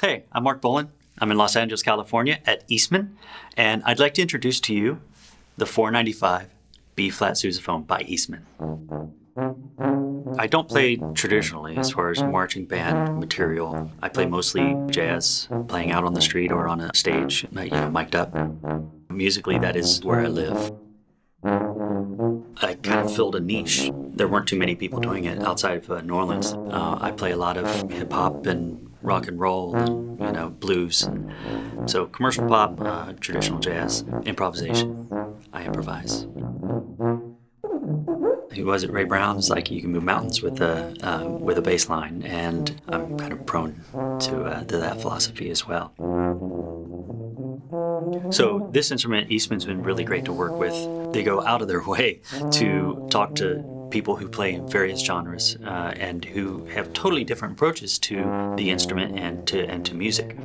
Hey, I'm Marc Bolin. I'm in Los Angeles, California at Eastman, and I'd like to introduce to you the 495 B flat sousaphone by Eastman. I don't play traditionally as far as marching band material. I play mostly jazz, playing out on the street or on a stage, you know, mic'd up. Musically, that is where I live. I kind of filled a niche. There weren't too many people doing it outside of uh, New Orleans. Uh, I play a lot of hip hop and rock and roll and you know blues. And so commercial pop uh, traditional jazz improvisation. I improvise. He was at Ray Brown's like you can move mountains with a uh, with a bass line and i'm kind of prone to, uh, to that philosophy as well. So this instrument eastman's been really great to work with. They go out of their way to talk to people who play in various genres uh, and who have totally different approaches to the instrument and to and to music.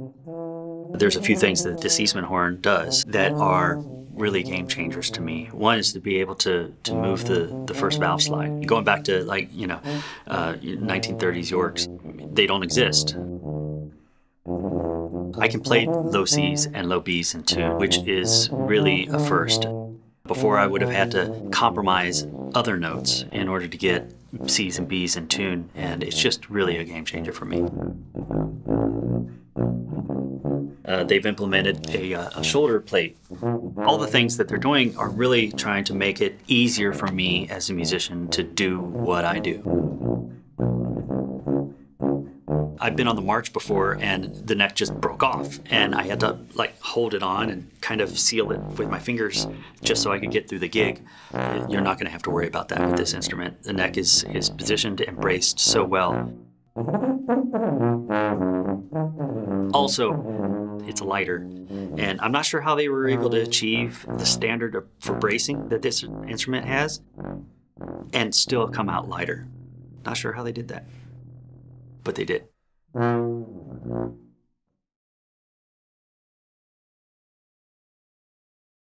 There's a few things that this Eastman horn does that are really game changers to me. One is to be able to to move the the first valve slide. Going back to like you know, uh, 1930s Yorks, they don't exist. I can play low C's and low B's in tune, which is really a first. Before I would have had to compromise other notes in order to get C's and B's in tune, and it's just really a game changer for me. Uh, they've implemented a, uh, a, shoulder plate. All the things that they're doing are really trying to make it easier for me as a musician to do what I do. I've been on the march before and the neck just broke off and I had to like hold it on and kind of seal it with my fingers just so I could get through the gig. You're not going to have to worry about that with this instrument. The neck is, is positioned and braced so well. Also, it's lighter, and I'm not sure how they were able to achieve the standard for bracing that this instrument has and still come out lighter. Not sure how they did that, but they did. Mm-hmm.